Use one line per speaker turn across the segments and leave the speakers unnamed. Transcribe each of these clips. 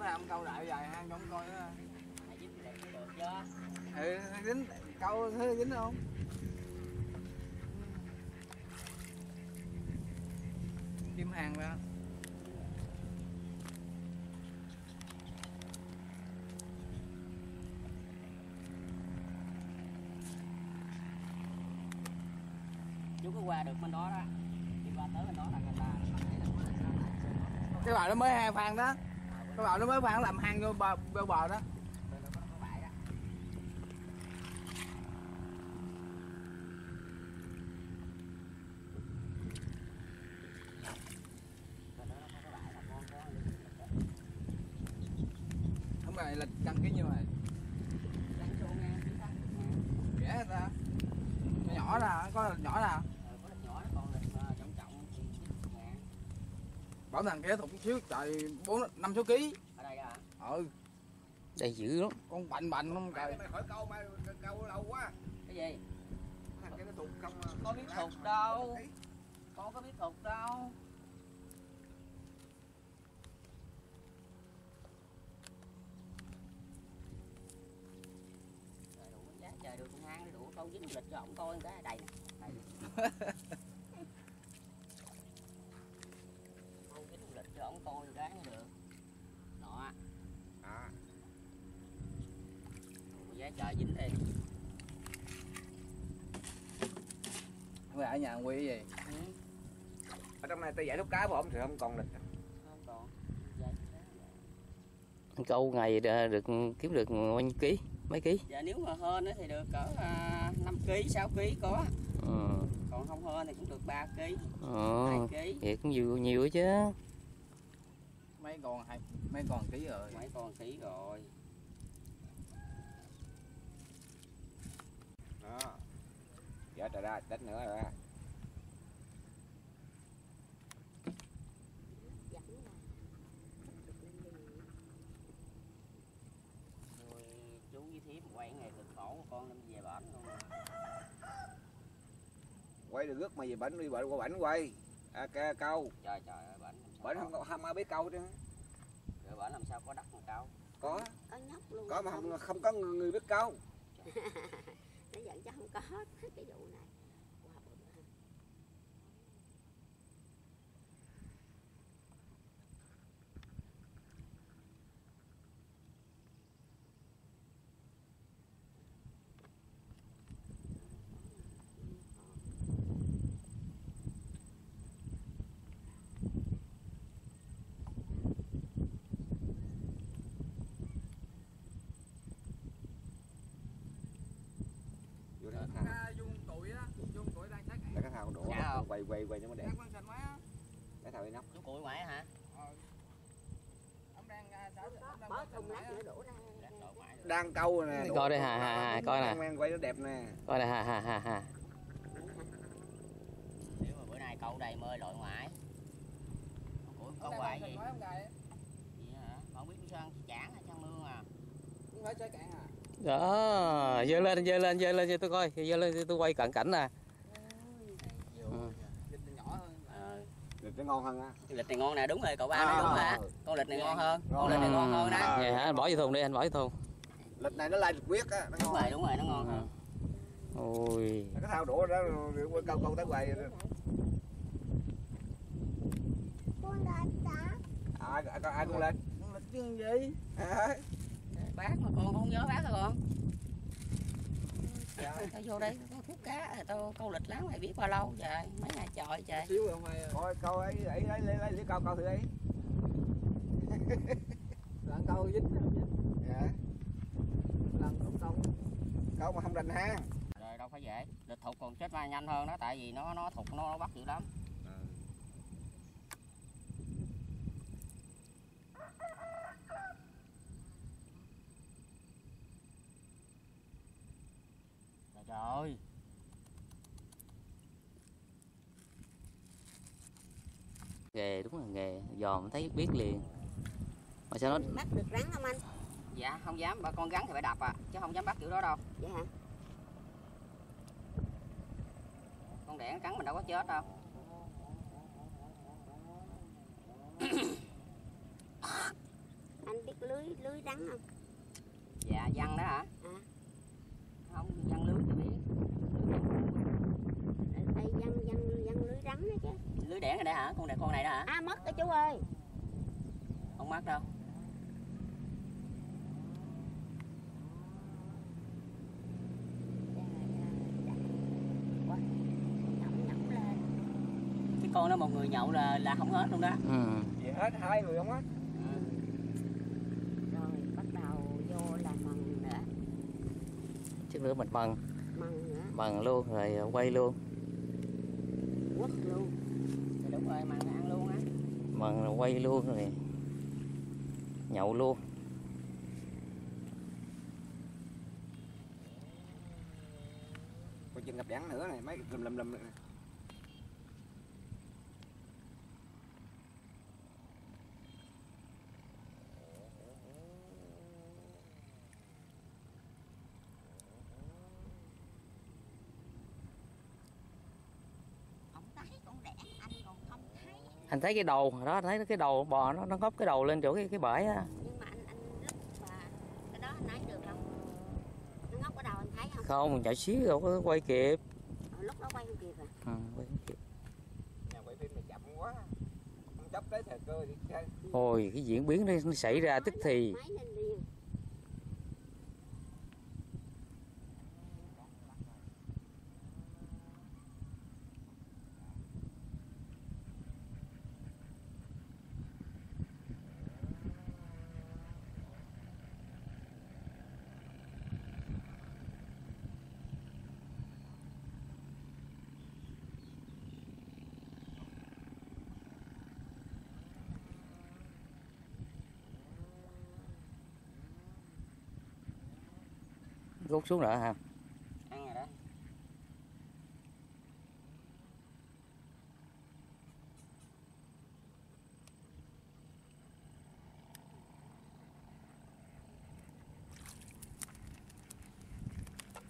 mấy ông câu đại dài hang cho coi đó. Ừ dính câu thứ dính không? Kiếm hàng ra.
Chú có qua được bên đó đó. Đi qua tới bên đó là người ta.
Cái bài nó mới hai phan đó cái bò nó mới khoảng làm hang vô bò, vô bò đó. Không này là căng cái như này. Rẻ ta nhỏ nhỏ ra có nhỏ ra. Bảo thằng kia thục xíu trời bốn năm số ký.
Ở đây hả
ừ.
Đây dữ lắm.
Con bành bành không trời.
Mày hỏi câu mày câu lâu quá.
Cái gì?
Thằng kia nó thục không à.
con biết thục đâu. con có biết thục đâu. Trời đủ giá trời được con hang đi đủ câu dính lịch cho ổng coi cái đầy. Nè đầy câu dính lịch cho ổng coi cái mới được nọ
à
Giá trời dính đi
không ở nhà quy gì?
Ừ.
ở trong này tao giải lúc cá ông thì không còn lịch.
Không còn. Dạ,
câu ngày đã được kiếm được bao nhiêu ký? Mấy ký?
Dạ nếu mà hên á thì được cỡ à, 5 kg 6 kg có
ừ.
còn không hên thì cũng được 3 kg 2
Ờ,
kg
vậy cũng nhiều nhiều chứ.
Mấy con hai mấy con ký rồi.
Mấy con ký rồi
đó giờ trời ra đánh nữa rồi
rồi chú với thiếp quay ngày cực khổ con đem về bển luôn.
Quay được rước mà về bển đi bển qua bển quay. À, ca, câu.
Trời trời ơi bển
bển không có ham biết câu chứ
rồi bển làm sao có đất mà cao
có.
Có nhóc luôn.
Có mà không không có người biết câu
nó giận không có hết cái vụ này.
Ca dung tuổi á đang sát
cái thằng đổ
Dạ. không?
quay quay quay cho nó đẹp.
Sát quan sành quá á.
Cái thằng đi nóc.
Chú củi ngoại hả?
Ờ. Ông đang à, xả ông đang
thùng lát nữa đổ ra.
Câu nè
Coi đây, hà, hà, hà, coi nè.
Mang quay nó đẹp nè.
Coi nè ha ha ha ha
nếu mà bữa nay câu đây mơi lội ngoại.
Ông
câu hoài gì? gì hả? Con biết sao ăn chản hay chăn mương à?
Không phải chơi cạn à
đó dơ lên dơ lên dơ lên cho tôi coi. Dơ lên cho tôi quay cận cảnh nè.
Dịch nhỏ hơn
ờ.
Được cái ngon hơn á.
Lịch này ngon nè đúng rồi cậu ba
À.
nói đúng hả con lịch này ngon hơn con lịch này ngon hơn đó
À.
vậy hả anh bỏ vô thùng đi anh bỏ vô thùng.
Lịch này nó lai được quyết á nó
đúng
ngon
rồi đúng rồi nó ngon hơn.
Ôi.
Cái thao đổ đó câu câu tới quay
con
ai ai, ai cũng lên?
Con lịch chứ gì
bác mà con không nhớ bác hả con trời tao vô đây có khúc cá rồi tao câu lịch lắm mày biết bao lâu trời mấy ngày trời trời.
Xíu rồi không ai
coi câu ấy ấy lấy lấy lấy, câu câu thử ấy.
Lần câu dính dính.
dạ.
lần không. Xong
câu mà không rành hang.
Rồi đâu phải dễ. Lịch thục còn chết mai nhanh hơn đó tại vì nó nó thục nó, nó bắt dữ lắm trời trời
nghề đúng là nghề. Dòm thấy biết liền. Mà sao nó
bắt được rắn không anh?
Dạ không dám. Bà con gắn thì phải đập à chứ không dám bắt kiểu đó đâu.
Vậy hả?
Con đẻ cắn mình đâu có chết đâu.
Anh biết lưới lưới rắn không?
Dạ văn đó hả?
À.
không văn lưới thì biết lưới đẻn rồi đây hả? Con này con này đó hả?
À mất cái chú ơi.
Không mất đâu. Cái con đó một người nhậu là là không hết luôn đó.
Ừ.
Vậy hết hai người không á?
Rồi bắt đầu vô là mần nữa.
Chút nữa mình mần.
Mần nữa.
Mần luôn rồi quay luôn
quất luôn.
Thì đúng rồi mà ăn luôn á.
Mần rồi quay luôn rồi nhậu luôn.
Còn chừng gặp đảng nữa này mấy lầm lầm lầm. này.
không thấy con đẻ anh còn không thấy
anh thấy cái đầu đó anh thấy cái đầu bò nó nó ngóc cái đầu lên chỗ cái cái bãi á.
Nhưng mà anh anh lúc mà cái đó anh nói được không? Nó ngóc ở đầu anh thấy không?
Không nhỏ xíu đâu có quay kịp.
Ờ, lúc đó quay không kịp à?
Ừ, quay không kịp.
Nhà quay phim này chậm quá. Không chấp tới thời cơ đi chơi
ôi cái diễn biến nó, nó xảy ra tức thì.
máy lên liền
rút xuống nữa hả
ăn rồi đó.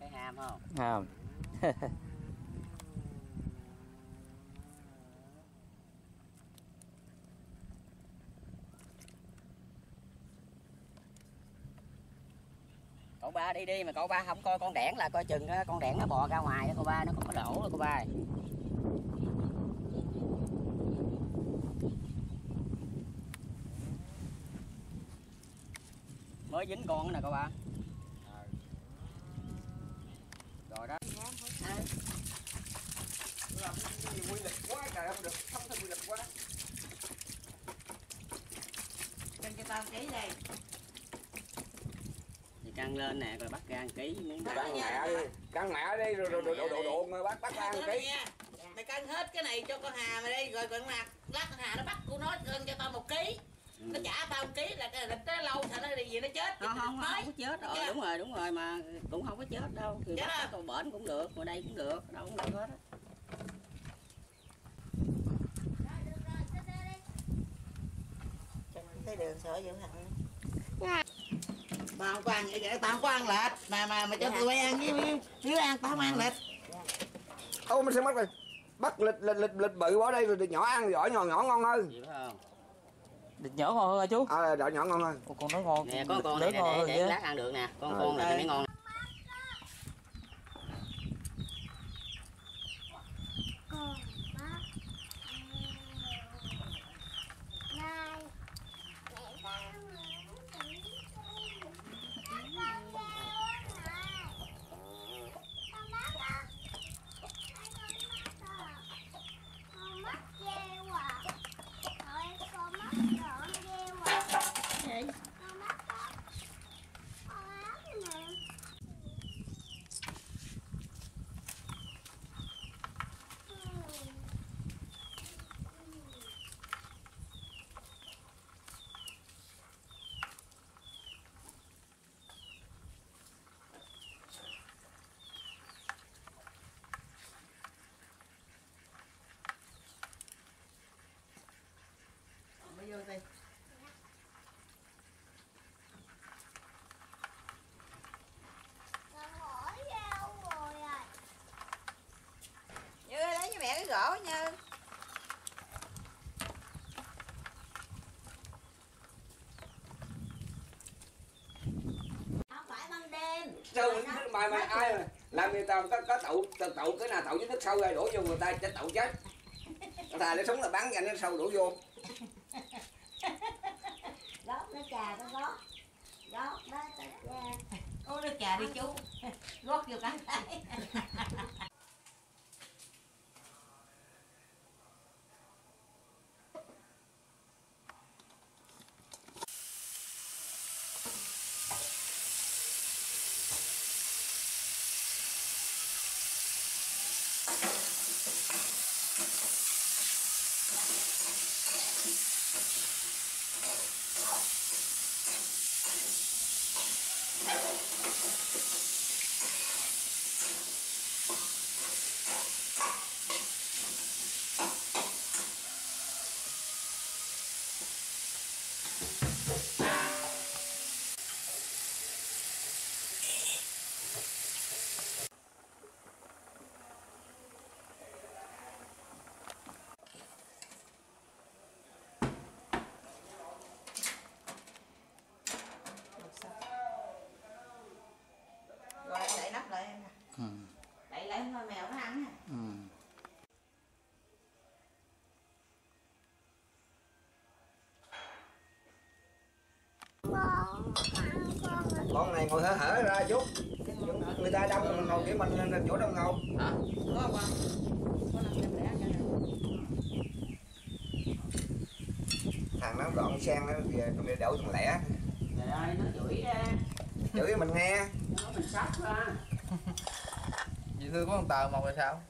Cái ham không?
Không
cậu ba đi đi mà cậu ba không coi con đẻn là coi chừng con đẻn nó bò ra ngoài đó cậu ba, nó không có lỗ rồi cậu ba. Mới dính con nè cậu ba.
Rồi đó. Làm nhiều quy lịch quá trời không được không thể quy lịch quá
cho tao ký đây căng lên nè rồi bắt ra ăn ký miếng
cắn mẹ đi. Cắn mẹ đi rồi rồi độ độ độ người bắt bắt ăn ký.
Mày cân hết cái này cho con hà mày đi. Rồi con mặt lát con hà nó bắt của nó cân cho tao một ký. Nó trả tao một ký là cái lịch nó lâu sao nó đi gì nó chết.
Không không không có chết rồi. đúng rồi đúng rồi mà cũng không có chết đâu. Thì bắt còn bển cũng được ngoài đây cũng được đâu cũng được hết á.
Thấy đường sợ dữ hẳn tao không có ăn vậy vậy tao không có ăn lệch. Mà mà mà cho tụi bay ăn với với- với ăn tao không ăn lệch.
Ô mình sẽ mất rồi bắt lịch lịch lịch lịch bự bỏ đây rồi được nhỏ ăn giỏi nhỏ nhỏ ngon hơn.
Thịt nhỏ ngon hơn hả chú?
À đợi nhỏ ngon hơn.
Con nói ngon.
Nè con con
lớn
này
ngon
để,
chứ
để lát ăn được nè. Con
Ờ,
con này
đây.
mới ngon
Bây giờ đây. Như lấy cho mẹ cái gỗ như
Không phải ban
sao mày mày ai mà làm người ta có có tậu tậu tậu cái nào tậu với nước sâu rồi đổ vô người ta chết tậu chết. Thà lấy súng là bắn nhanh nó sâu đổ vô.
Gót nó trà nó gót gót đó nó trà
Ô nước trà đi chú. Gót vô cánh tay Rồi em đậy nắp lại em nè
Ừ.
Đậy lại thôi mèo nó ăn á
Ừ.
con này ngồi hở hở ra chút. Người ta đâm ngồi kiểu mình lên chỗ đông ngầu
Có không? Nè
thằng nó gọn sang nó về trong đây đậu thằng lẻ.
Trời ơi nó chửi ra.
Chửi mình nghe.
Nó mình sốc ra
Chị Thư có một tờ một là sao?